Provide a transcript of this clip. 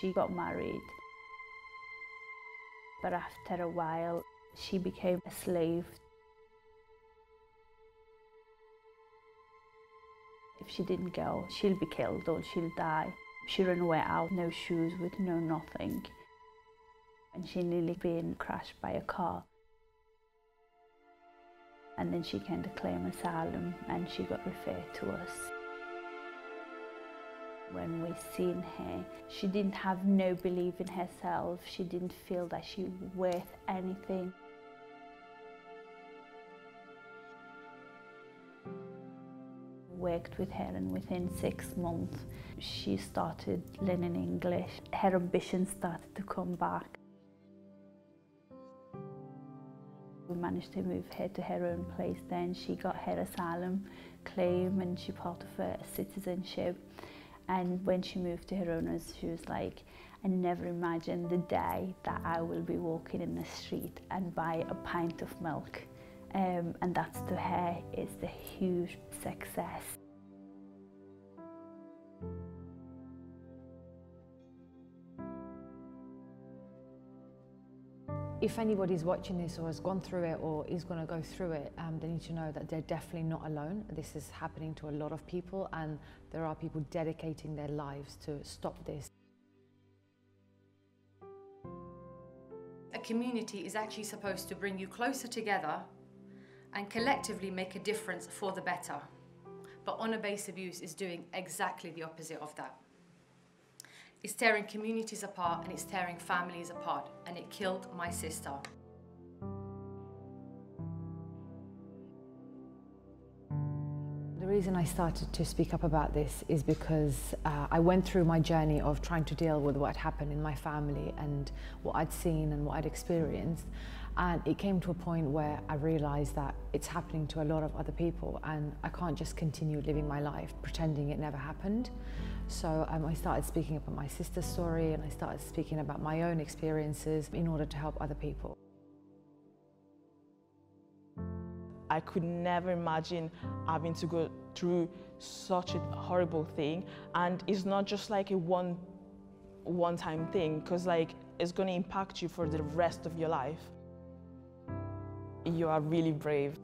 She got married, but after a while, she became a slave. If she didn't go, she'll be killed or she'll die. She ran away out, no shoes, with no nothing. And she nearly been crashed by a car. And then she came to claim asylum and she got referred to us. When we seen her, she didn't have no belief in herself. She didn't feel that she worth anything. Worked with her and within six months she started learning English. Her ambition started to come back. We managed to move her to her own place then. She got her asylum claim and she part of her citizenship. And when she moved to her owners, she was like, I never imagined the day that I will be walking in the street and buy a pint of milk. Um, and that's to her is the huge success. If anybody's watching this or has gone through it or is going to go through it, um, they need to know that they're definitely not alone. This is happening to a lot of people and there are people dedicating their lives to stop this. A community is actually supposed to bring you closer together and collectively make a difference for the better. But honour-based abuse is doing exactly the opposite of that. It's tearing communities apart and it's tearing families apart and it killed my sister. The reason I started to speak up about this is because uh, I went through my journey of trying to deal with what happened in my family and what I'd seen and what I'd experienced. And it came to a point where I realised that it's happening to a lot of other people and I can't just continue living my life pretending it never happened. So um, I started speaking about my sister's story and I started speaking about my own experiences in order to help other people. I could never imagine having to go through such a horrible thing. And it's not just like a one, one-time thing, because like it's going to impact you for the rest of your life. You are really brave.